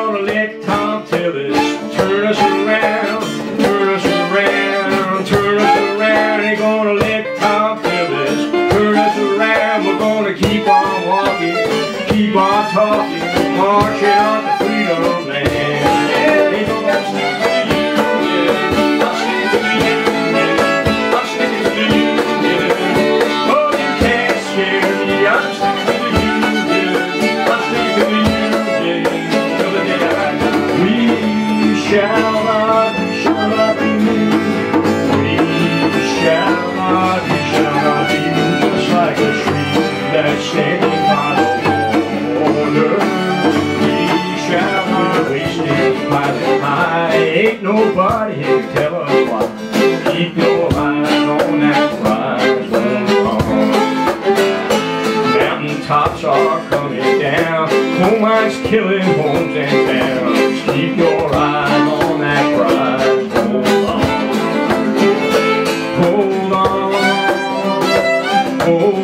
gonna let Thom Tillis turn us around, turn us around, turn us around. He gonna let Thom Tillis turn us around. We're gonna keep on walking, keep on talking, marching on to freedom land. He gonna oh, stick shall not, shall not be moved. We shall not, shall not be moved. Just like a tree that's standing by the. We shall not by the. Ain't nobody here to tell us why. Keep your eye on that rise. Mountain tops are coming down. Coal mines killing homes and towns. amor.